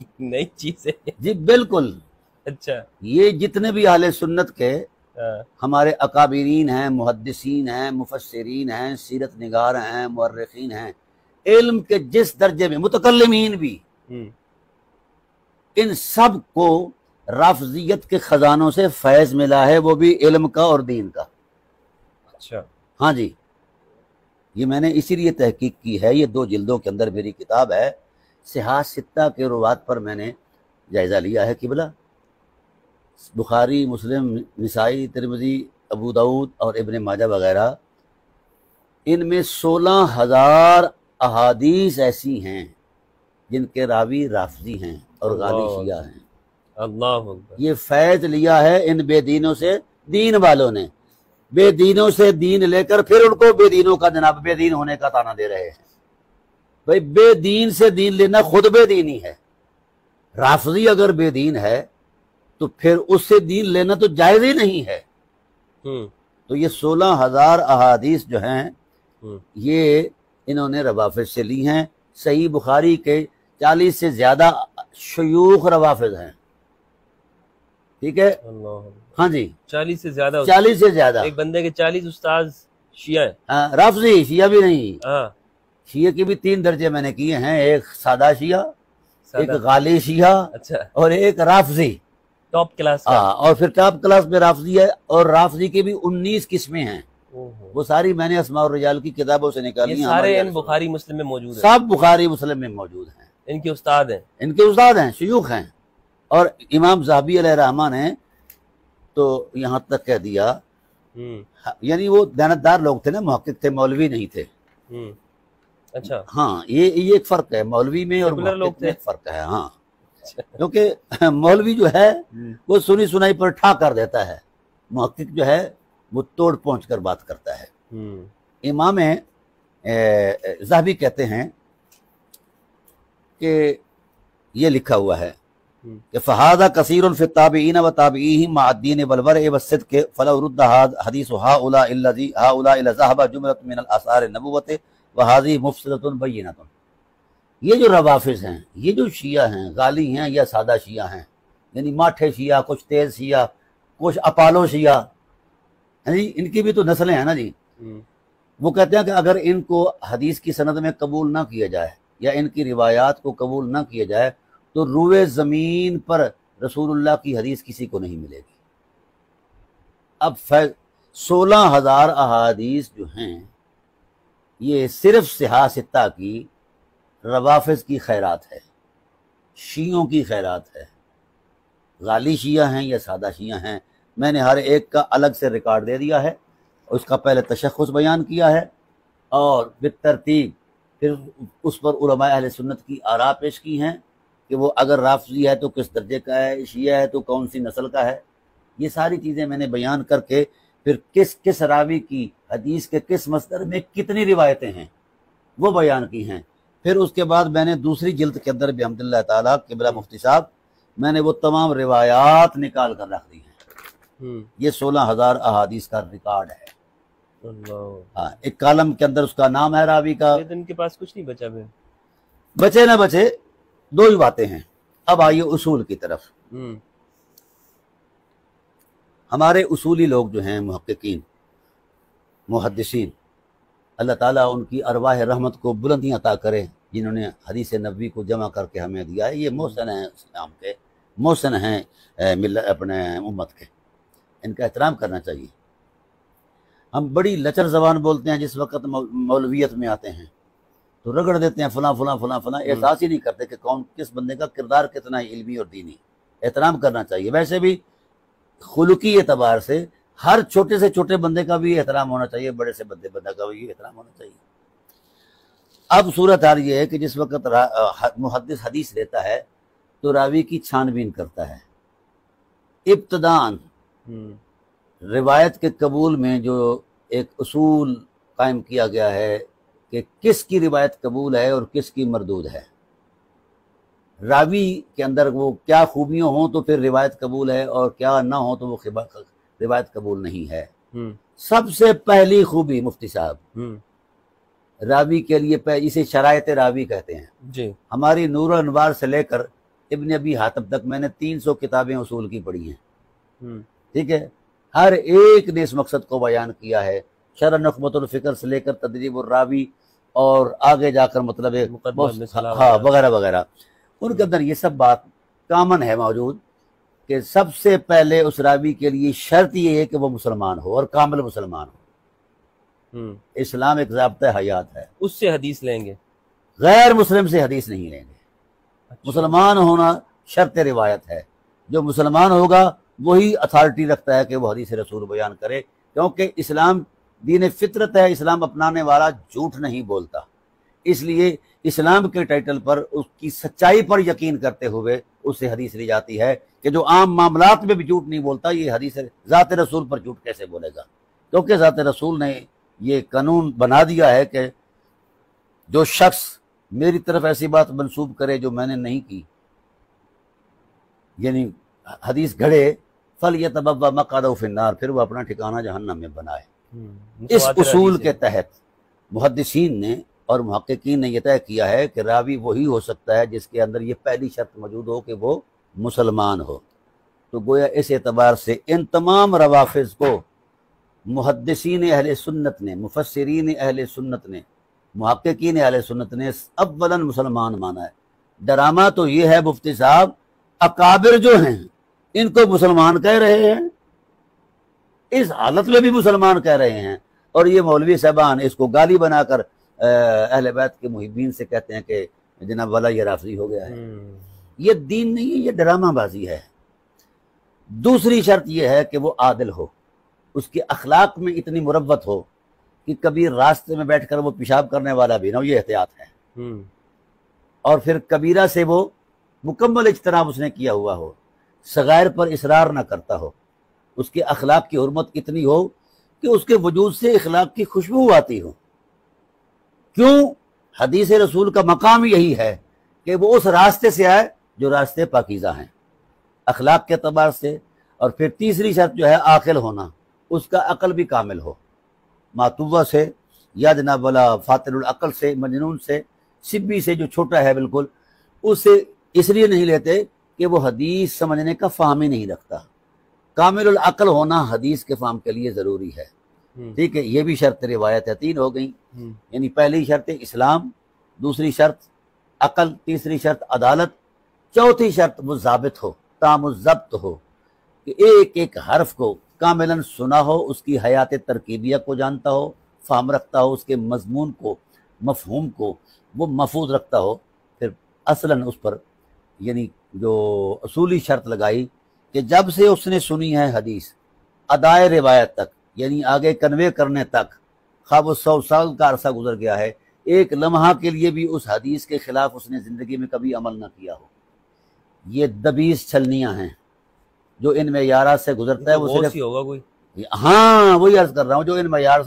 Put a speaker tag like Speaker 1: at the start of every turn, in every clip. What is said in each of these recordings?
Speaker 1: नई चीज़ है।
Speaker 2: जी बिल्कुल।
Speaker 1: अच्छा।
Speaker 2: ये जितने भी अहले सुन्नत के
Speaker 1: हाँ,
Speaker 2: हमारे अकाबरीन हैं मुहदसिन हैं मुफसरीन हैं सीरत निगार हैं मर्रखीन हैं इल्म के जिस दर्जे में मुतकलमीन भी
Speaker 1: हम्म,
Speaker 2: इन सबको राफजियत के खजानों से फैज मिला है वो भी इल्म का और दीन का।
Speaker 1: अच्छा।
Speaker 2: हाँ जी। ये मैंने इसीलिए तहकीक की है ये दो जिल्दों के अंदर मेरी किताब है सिहा सित्ता के रुवात पर मैंने जायज़ा लिया है किबला। बुखारी मुस्लिम निसाई तिरमजी अबू दाऊद और इबन माजा वगैरह इनमें सोलह हज़ार अहादीस ऐसी हैं जिनके रावी राफजी हैं और गाली शिया हैं।
Speaker 1: अल्लाह
Speaker 2: ये फैज लिया है इन बेदीनों से दीन वालों ने। बेदीनों से दीन लेकर फिर उनको बेदीनों का जनाब बेदीन होने का ताना दे रहे हैं। भाई बेदीन से दीन लेना खुद बेदीनी है राफजी अगर बेदीन है तो फिर उससे दीन लेना तो जायज़ ही नहीं है।
Speaker 1: हम्म,
Speaker 2: तो ये सोलह हज़ार अहादीस जो हैं
Speaker 1: हम्म,
Speaker 2: ये इन्होंने रवाफिज से ली हैं। सही बुखारी के चालीस से ज़्यादा शयूख रवाफिज हैं। ठीक है? हाँ जी।
Speaker 1: चालीस से ज़्यादा
Speaker 2: चालीस से ज़्यादा।
Speaker 1: एक बंदे के चालीस उस्ताद शिया है।
Speaker 2: हाँ, राफजी शिया भी नहीं।
Speaker 1: हाँ।
Speaker 2: शिया के भी तीन दर्जे मैंने किए हैं एक सादा शिया एक गाली शिया
Speaker 1: अच्छा।
Speaker 2: और एक राफजी।
Speaker 1: टॉप क्लास का।
Speaker 2: हाँ और फिर टॉप क्लास में राफजी है और राफजी की भी उन्नीस किस्में हैं। वो सारी मैंने असमा रिजाल की किताबों से निकाली
Speaker 1: सारे इन बुखारी मुस्लिम में मौजूद है।
Speaker 2: सब बुखारी मुस्लिम में मौजूद हैं।
Speaker 1: इनके उस्ताद हैं।
Speaker 2: इनके उस्ताद हैं शयूख हैं। और इमाम जहाबी रहमान ने तो यहाँ तक कह दिया।
Speaker 1: हम्म।
Speaker 2: यानी वो दयानतदार लोग थे ना मुहक्किक थे मौलवी नहीं थे।
Speaker 1: हम्म। अच्छा।
Speaker 2: हाँ ये ये एक फ़र्क है मौलवी में और
Speaker 1: लोग
Speaker 2: में एक फ़र्क है हाँ। क्योंकि मौलवी जो है वो सुनी सुनाई पर ठा कर देता है। मुहक्किक जो है वो तोड़ पहुँच कर बात करता है।
Speaker 1: हम्म।
Speaker 2: इमाम जहाबी कहते हैं कि ये लिखा हुआ है
Speaker 1: हम्म।
Speaker 2: कि फहादा कसीर फ़िताबीन व ताबीही मादीन बलवर व सिद्क फलरुद्द हदीस हाउला हाउला ज़हबा जुमरत मिन अल-आसार नबुवत व हाज़ी मुफसलतुन बय्यिनतुन ये जो रवाफिज हैं ये जो शिया हैं गाली हैं या सादा शिया हैं यानी माठे शिया कुछ तेज शिया कुछ अपालो शिया है जी इनकी भी तो नस्लें हैं ना जी।
Speaker 1: हम्म।
Speaker 2: वो कहते हैं कि अगर इनको हदीस की सनद में कबूल ना किया जाए या इनकी रिवायात को कबूल ना किया जाए तो रुए ज़मीन पर रसूलुल्लाह की हदीस किसी को नहीं मिलेगी। अब सोलह हज़ार अहादीस जो हैं ये सिर्फ़ सिहा सियासता की रवाफिज की खैरात है, शीयों की खैरात है। गाली शिया हैं या सादा शिया हैं, मैंने हर एक का अलग से रिकॉर्ड दे दिया है, उसका पहले तशखस बयान किया है और बितरतीब फिर उस पर उलमा अहल सुन्नत की आरा पेश की हैं कि वो अगर राफजी है तो किस दर्जे का है, शिया है तो कौन सी नस्ल का है। ये सारी चीज़ें मैंने बयान करके फिर किस किस रावी की हदीस के किस मस्तर में कितनी रिवायतें हैं? वो बयान की हैं। फिर उसके बाद मैंने दूसरी जिल्द के अंदर भी हमदुल्ला ताला किबला मुफ्ती साहब मैंने वो तमाम रिवायात निकाल कर रख दी हैं।
Speaker 1: हम्म।
Speaker 2: ये सोलह हज़ार अहादीस का रिकॉर्ड है। हाँ एक कॉलम के अंदर उसका नाम है रावी का।
Speaker 1: इनके पास कुछ नहीं बचा फिर?
Speaker 2: बचे ना बचे दो ही बातें हैं। अब आइए उसूल की तरफ़।
Speaker 1: हम्म।
Speaker 2: हमारे उसूली लोग जो हैं मुहक्कीन मुहदसिन अल्लाह ताला उनकी अरवाह रहमत को बुलंदी अता करे जिन्होंने हदीस नबी को जमा करके हमें दिया है। ये मोहसन हैं इस्लाम के मोहसन हैं मिल अपने उम्मत के। इनका एहतराम करना चाहिए। हम बड़ी लचर जबान बोलते हैं जिस वक्त मौलवियत में आते हैं तो रगड़ देते हैं फला फला फला फला एहसास ही नहीं करते कि कौन किस बंदे का किरदार कितना है इल्मी और दीनी। एहतराम करना चाहिए। वैसे भी खुलकी एतबार से हर छोटे से छोटे बंदे का भी एहतराम होना चाहिए बड़े से बंदे बंदा का भी एहतराम होना चाहिए। अब सूरत हाल ये है कि जिस वक्त मुहद्दिस हदीस लेता है तो रावी की छानबीन करता है। इब्तदान
Speaker 1: हम्म।
Speaker 2: रिवायत के कबूल में जो एक असूल कायम किया गया है कि किसकी रिवायत कबूल है और किसकी मरदूद है। रावी के अंदर वो क्या खूबियाँ हों तो फिर रिवायत कबूल है और क्या ना हो तो वो रिवायत कबूल नहीं है।
Speaker 1: हम्म।
Speaker 2: सबसे पहली खूबी मुफ्ती साहब।
Speaker 1: हम्म।
Speaker 2: रावी के लिए इसे शरायत रावी कहते हैं।
Speaker 1: जी।
Speaker 2: हमारी नूर अनवार से लेकर इबन अबी हातम तक मैंने 300 किताबें उसूल की पढ़ी हैं।
Speaker 1: हम्म।
Speaker 2: ठीक है? हर एक ने इस मकसद को बयान किया है। शर नकमतुल्फिक्र से लेकर तदरीब रावी और आगे जाकर मतलब है।
Speaker 1: वगैरह
Speaker 2: वगैरह। उनके अंदर ये सब बात कामन है मौजूद कि सबसे पहले उस रावी के लिए शर्त ये है कि वो मुसलमान हो और कामिल मुसलमान हो।
Speaker 1: हम्म।
Speaker 2: इस्लाम एक जबता हयात है।
Speaker 1: उससे हदीस लेंगे।
Speaker 2: गैर मुस्लिम से हदीस नहीं लेंगे।
Speaker 1: अच्छा।
Speaker 2: मुसलमान होना शर्त रिवायत है। जो मुसलमान होगा वही अथॉरिटी रखता है कि वो हदीस रसूल बयान करे क्योंकि इस्लाम दीन फितरत है इस्लाम अपनाने वाला झूठ नहीं बोलता। इसलिए इस्लाम के टाइटल पर उसकी सच्चाई पर यकीन करते हुए उससे हदीस ली जाती है कि जो आम मामलात में भी झूठ नहीं बोलता ये हदीस ज़ात रसूल पर झूठ कैसे बोलेगा? क्योंकि ज़ात रसूल ने ये कानून बना दिया है कि जो शख्स मेरी तरफ़ ऐसी बात मंसूब करे जो मैंने नहीं की यानी हदीस घड़े फल ये तबा मकादा फिन्नार फिर वो अपना ठिकाना जहन्नम में बनाए।
Speaker 1: हम्म,
Speaker 2: इस उसूल के तहत मुहदसिन ने और मुहक्किकीन ने यह तय किया है कि रावी वही हो सकता है जिसके अंदर ये पहली शर्त मौजूद हो कि वो मुसलमान हो। तो गोया इस एतबार से इन तमाम रवाफिज को मुहदसिन अहल सुन्नत ने मुफसरीन अहल सुन्नत ने, मुहक्किकीन अहल सुन्नत ने अव्वलन मुसलमान माना है। डरामा तो ये है मुफ्ती साहब, अकाबिर जो हैं, इनको मुसलमान कह रहे हैं। इस हालत में भी मुसलमान कह रहे हैं। और ये मौलवी साहबान इसको गाली बनाकर अहले बैत के मुहिबीन से कहते हैं कि जनाब वाला ये राफजी हो गया है।
Speaker 1: हम्म,
Speaker 2: ये दीन नहीं है ये ड्रामाबाजी है। दूसरी शर्त यह है कि वो आदिल हो। उसके अखलाक में इतनी मुरवत हो कि कभी रास्ते में बैठकर वो पेशाब करने वाला भी ना हो ये एहतियात है।
Speaker 1: हम्म,
Speaker 2: और फिर कबीरा से वो मुकम्मल इज्तनाब उसने किया हुआ हो सगैर पर इसरार ना करता हो। उसके अखलाक की हरमत इतनी हो कि उसके वजूद से अखलाक की खुशबू आती हो। क्यों? हदीस रसूल का मकाम यही है कि वो उस रास्ते से आए जो रास्ते पाकिज़ा हैं अखलाक के अतबार से और फिर तीसरी शर्त जो है आकिल होना उसका अकल भी कामिल हो। मातुबा से या जनाब वाला फातिल अकल से मजनून से सिब्बी से जो छोटा है बिल्कुल उससे इसलिए नहीं लेते कि वो हदीस समझने का फाहम ही नहीं रखता। कामिल अकल होना हदीस के फाहम के लिए ज़रूरी है।
Speaker 1: हम्म,
Speaker 2: ठीक है ये भी शर्त रिवायत है तीन हो गई। यानी पहली शर्त इस्लाम, दूसरी शर्त अकल, तीसरी शर्त अदालत, चौथी शर्त वो जाबित हो, तामुजब्त हो कि एक एक हर्फ को कामिलन सुना हो, उसकी हयात तरकीबिया को जानता हो, फाहम रखता हो, उसके मजमून को, मफहूम को, वो महफूज रखता हो, फिर असलन उस पर यानी जो असूली शर्त लगाई कि जब से उसने सुनी है हदीस, अदाए रिवायत तक, यानी आगे कन्वे करने तक खा वो सौ साल का अरसा गुजर गया है। एक लम्हा के लिए भी उस हदीस के खिलाफ उसने ज़िंदगी में कभी अमल ना किया हो। ये दबीस छलनियाँ हैं जो इन मैारात से गुजरता है वो सिर्फ़
Speaker 1: होगा कोई।
Speaker 2: हाँ वही अर्ज़ कर रहा हूँ जो इन मैार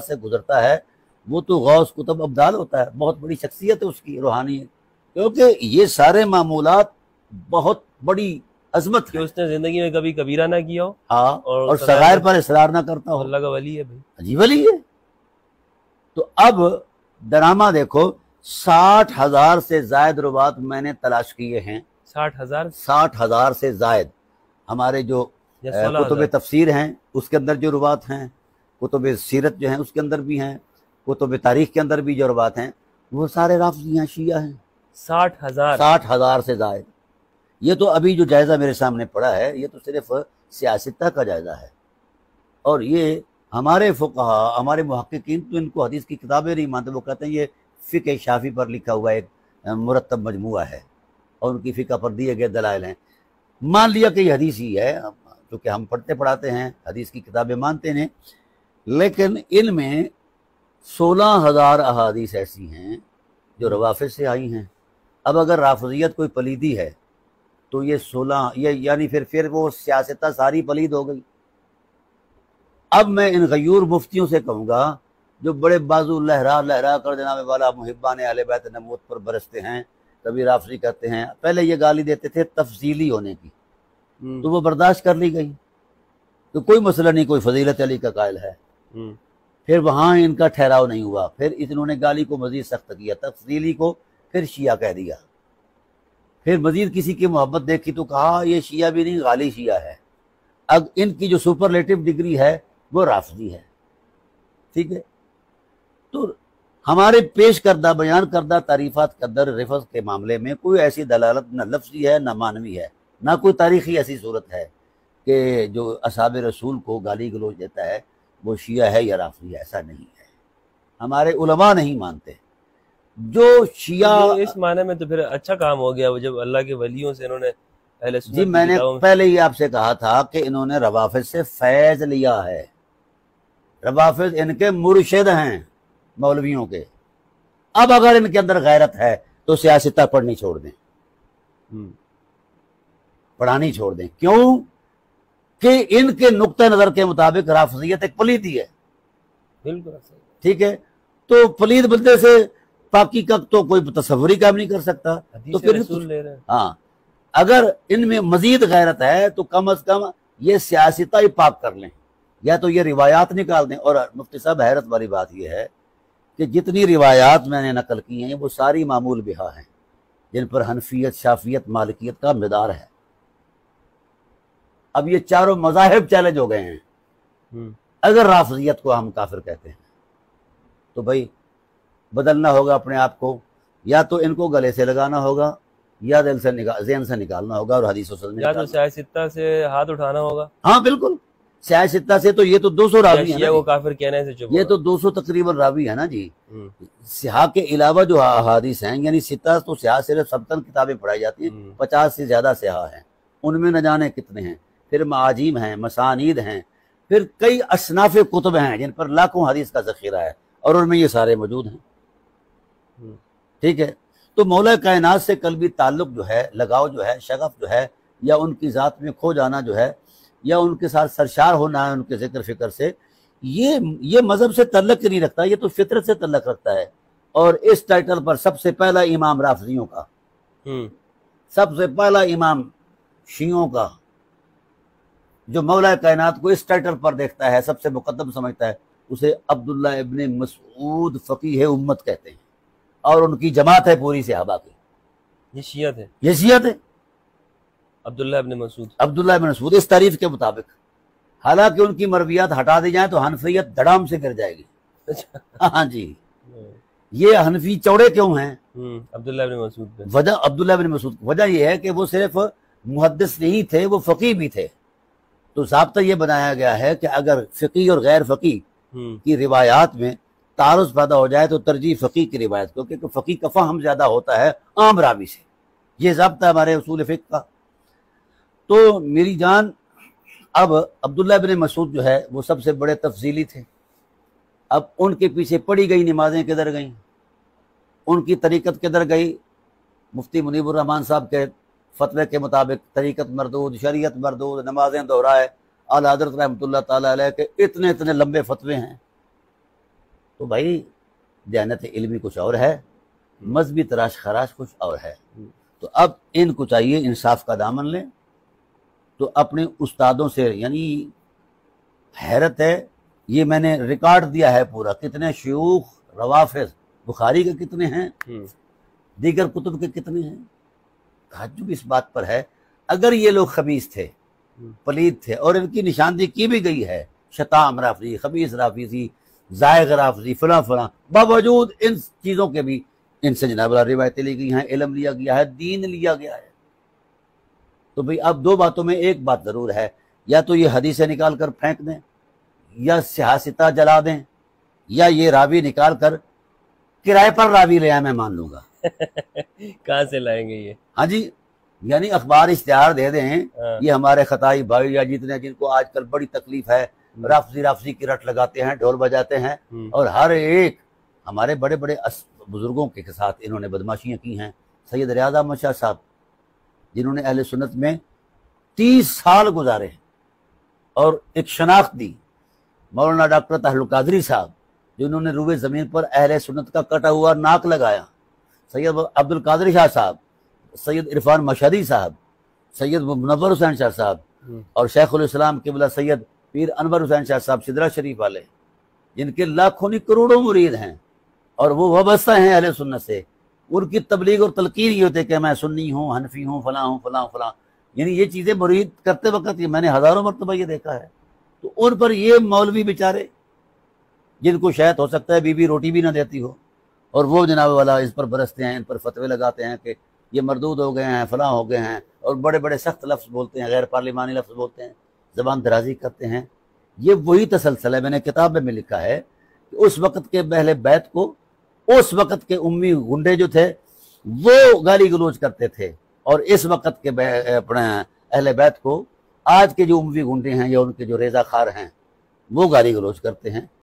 Speaker 2: से गुजरता है वो तो गौस कुतुब अब्दाल होता है। बहुत बड़ी शख्सियत है उसकी रूहानी क्योंकि ये सारे मामूलात बहुत बड़ी अजमत
Speaker 1: कि
Speaker 2: है
Speaker 1: उसने ज़िंदगी में कभी कबीरा ना किया हो
Speaker 2: हाँ
Speaker 1: और
Speaker 2: और
Speaker 1: सगायर
Speaker 2: पर इसरार ना करता हो।
Speaker 1: अल्लाह का वली है भाई।
Speaker 2: अजीब अली है। तो अब ड्रामा देखो साठ हज़ार से जायद रुबात मैंने तलाश किए हैं।
Speaker 1: साठ हज़ार?
Speaker 2: साठ हज़ार से जायद। हमारे जो कुतुब तफसीर हैं उसके अंदर जो रुबात हैं कुतुब सीरत जो हैं उसके अंदर भी हैं कुतुब तारीख के अंदर भी जो रुबात हैं वो सारे राफजियाँ शिया हैं।
Speaker 1: साठ हज़ार?
Speaker 2: साठ हज़ार से जायद। ये तो अभी जो जायज़ा मेरे सामने पड़ा है ये तो सिर्फ़ सियासता का जायज़ा है। और ये हमारे फुकहा, हमारे महक्कीन तो इनको हदीस की किताबें नहीं मानते, वो कहते हैं, ये फ़िक शाफी पर लिखा हुआ एक मुरतब मजमुआ है और उनकी फ़िका पर दिए गए दलाइल हैं। मान लिया कि ये हदीस ही है क्योंकि हम पढ़ते पढ़ाते हैं, हदीस की किताबें मानते हैं, लेकिन इनमें सोलह हज़ार अहादीस ऐसी हैं जो रवाफिज से आई हैं। अब अगर राफजियत कोई पलीदी है तो ये सोलह, ये यानी फिर फिर वो सियासत सारी पलीद हो गई। अब मैं इन गयूर मुफ्तियों से कहूँगा जो बड़े बाजू लहरा लहरा कर जनाब वाला मुहिबान अहले बैत नमूत पर बरसते हैं कभी राफजी करते हैं पहले ये गाली देते थे तफसीली होने की।
Speaker 1: हम्म,
Speaker 2: तो वो बर्दाश्त कर ली गई। तो कोई मसला नहीं कोई फजीलत अली का कायल है।
Speaker 1: हम्म,
Speaker 2: फिर वहाँ इनका ठहराव नहीं हुआ। फिर इन्होंने गाली को मजीद सख्त किया तफसीली को फिर शिया कह दिया। फिर मजीद किसी की मोहब्बत देखी तो कहा ये शिया भी नहीं गाली शिया है। अब इनकी जो सुपरलेटिव डिग्री है वो राफजी है। ठीक है? तो हमारे पेश करदा बयान करदा तारीफात कदर रिफत के मामले में कोई ऐसी दलालत न लफ्जी है न मानवी है ना कोई तारीखी ऐसी सूरत है कि जो असाब रसूल को गाली गलोच देता है वो शिया है या राफी है ऐसा नहीं है। हमारे उलमा नहीं मानते। जो शिया
Speaker 1: इस माने में तो फिर अच्छा काम हो गया वो जब अल्लाह के वलियों से इन्होंने
Speaker 2: जी मैंने पहले ही आपसे कहा था कि इन्होंने रवाफिज से फैज लिया है। रवाफिज इनके मुर्शिद हैं मौलवियों के। अब अगर इनके अंदर गैरत है तो सियासता पढ़नी छोड़ दें।
Speaker 1: हम्म,
Speaker 2: पढ़ानी छोड़ दें। क्यों? कि इनके नुक्ते नज़र के मुताबिक राफजियत एक पलीदी है
Speaker 1: बिल्कुल
Speaker 2: ठीक है? तो पलीद बंदे से पाकी का तो कोई तस्वरी काम नहीं कर सकता। तो फिर
Speaker 1: रसूल ले रहे हाँ।
Speaker 2: अगर इनमें मजीद गैरत है तो कम अज कम ये सियासता ही पाक कर लें। या तो ये रिवायात निकाल दें। और मुफ्ती साहब हैरत वाली बात यह है कि जितनी रिवायात मैंने नकल की हैं वो सारी मामूल बिहा हैं जिन पर हनफियत शाफियत मालिकियत का मदार है। अब ये चारों मजाहिब चैलेंज हो गए हैं।
Speaker 1: हम्म,
Speaker 2: अगर राफजियत को हम काफिर कहते हैं तो भाई बदलना होगा अपने आप को। या तो इनको गले से लगाना होगा या दिल से निकाल जहन से निकालना होगा और हदीसों से
Speaker 1: या तो से हाथ उठाना होगा।
Speaker 2: हाँ बिल्कुल। सियासता से तो ये तो 200
Speaker 1: या
Speaker 2: रावी है
Speaker 1: को काफिर कहने से चुप
Speaker 2: ये। तो 200 तकरीबन रावी है ना जी।
Speaker 1: हम्म,
Speaker 2: सिहा के अलावा जो अहादीस हैं यानी सिता तो सिहा सिर्फ़ सत्तर किताबें पढ़ाई जाती हैं
Speaker 1: हम्म,
Speaker 2: पचास से ज़्यादा सिहा हैं। उनमें न जाने कितने हैं। फिर माजीम हैं मसानीद हैं फिर कई असनाफ कुतुब हैं जिन पर लाखों हदीस का जखीरा है और उनमें ये सारे मौजूद हैं।
Speaker 1: हम्म,
Speaker 2: ठीक है? तो मौला कायनात से कल्बी ताल्लुक जो है लगाव जो है शगफ जो है या उनकी ज़ात में खो जाना जो है या उनके साथ सरशार होना है उनके ज़िक्र फ़िक्र से ये ये मज़हब से तल्लक नहीं रखता ये तो फितरत से तल्लक रखता है। और इस टाइटल पर सबसे पहला इमाम राफजियों का।
Speaker 1: हम्म,
Speaker 2: सबसे पहला इमाम शियों का जो मौला कायनात को इस टाइटल पर देखता है सबसे मुकदम समझता है उसे अब्दुल्ला इब्ने मसूद फ़कीह उम्मत कहते हैं। और उनकी जमात है पूरी सहाबा की।
Speaker 1: ये शिया थे।
Speaker 2: ये शियत है
Speaker 1: अब्दुल्ला इब्न मसूद।
Speaker 2: अब्दुल्ला इब्न मसूद इस तारीफ़ के मुताबिक। हालाँकि उनकी मरवियात हटा दी जाए तो हनफियत धड़ाम से गिर जाएगी।
Speaker 1: अच्छा।
Speaker 2: हाँ जी। ये हनफी चौड़े क्यों हैं?
Speaker 1: हम्म, अब्दुल्ला इब्न मसूद
Speaker 2: वजह अब्दुल्ला मसूद वजह यह है कि वो सिर्फ़ मुहद्दिस नहीं थे वो फ़कीह भी थे। तो जबता ये बनाया गया है कि अगर फ़कीह और गैर फ़कीह
Speaker 1: हम्म,
Speaker 2: की रिवायात में तारस पैदा हो जाए तो तरजीह फ़कीह की रिवायत को क्योंकि फ़कीह का फ़हम ज़्यादा होता है आम रावी से। ये जबता हमारे उसूल फ़िक का। तो मेरी जान, अब अब्दुल्ला बिन मसूद जो है, वो सबसे बड़े तफजीली थे। अब उनके पीछे पड़ी गई नमाजें किधर गई? उनकी तरीकत किधर गई? मुफ्ती मुनीबुर रहमान साहब के फतवे के मुताबिक तरीकत मरदूद, शरीयत मरदूद, नमाजें दोहराए। आला हज़रत ताला अलैह के इतने इतने लंबे फतवे हैं। तो भाई दयानत इल्मी कुछ और है, मजहबी तराश खराश कुछ और है। तो अब इनको चाहिए इंसाफ का दामन लें। तो अपने उस्तादों से यानी हैरत है ये मैंने रिकॉर्ड दिया है पूरा। कितने शयूख रवाफिज बुखारी के कितने हैं
Speaker 1: हम्म,
Speaker 2: दीगर कुतुब के कितने हैं? ताजुब इस बात पर है। अगर ये लोग खबीस थे पलीद थे और इनकी निशानदी की भी गई है शताम राफजी खबीस राफीजी जायग राफजी फला फला बावजूद इन चीज़ों के भी इनसे जनाबला रिवायतें ली गई हैं इलम लिया गया है दीन लिया गया है। तो भाई अब दो बातों में एक बात ज़रूर है। या तो ये हदीसें निकाल कर फेंक दें या सियासता जला दें या ये रावी निकाल कर किराए पर रावी ले आए मैं मान लूँगा।
Speaker 1: कहाँ से लाएँगे ये?
Speaker 2: हाँ जी यानी अखबार इश्तेहार दे दें
Speaker 1: हाँ,
Speaker 2: ये हमारे खताई भाई या जितने जिनको आजकल बड़ी तकलीफ़ है राफजी राफजी की रट लगाते हैं ढोल बजाते हैं
Speaker 1: हम्म,
Speaker 2: और हर एक हमारे बड़े बड़े बुज़ुर्गों के साथ इन्होंने बदमाशियाँ की हैं। सैयद रियाज अहमद शाह साहब जिन्होंने अहले सुन्नत में तीस साल गुजारे हैं और एक शनाख्त दी। मौलाना डॉक्टर तहलुल कादरी साहब जिन्होंने रूबे ज़मीन पर अहले सुन्नत का कटा हुआ नाक लगाया। सैयद अब्दुल कादरी शाह साहब सैयद इरफान मशहदी साहब सैयद मुनवर हुसैन शाह साहब
Speaker 1: हम्म,
Speaker 2: और शेखुल इस्लाम किबला सैयद पीर अनवर हुसैन शाह साहब सिदरा शरीफ वाले जिनके लाखों करोड़ों मुरीद हैं और वो वाबस्ता हैं अहले सुन्नत से। उनकी तबलीग और तलकीन ये होते कि मैं सुन्नी हूँ, हनफी हूँ, फला हूँ फला हूँ फला। यानी ये चीज़ें मुरीद करते वक्त ये मैंने हज़ारों मरतबा ये देखा है। तो उन पर ये मौलवी बेचारे, जिनको शायद हो सकता है बीबी रोटी भी ना देती हो, और वो जनाब वाला इस पर बरसते हैं, इन पर फतवे लगाते हैं कि ये मरदूद हो गए हैं, फला हो गए हैं, और बड़े बड़े सख्त लफ्ज़ बोलते हैं गैर पार्लिमानी लफ्ज़ बोलते हैं, जबान दराजी करते हैं। ये वही तसलसल है, मैंने किताब में लिखा है कि उस वक़्त के पहले बैत को उस वक़्त के उम्मी गुंडे जो थे, वो गाली गलोच करते थे। और इस वक़्त के अपने अहल बैत को आज के जो उम्मी गुंडे हैं या उनके जो रेजा खार हैं, वो गाली गलोच करते हैं।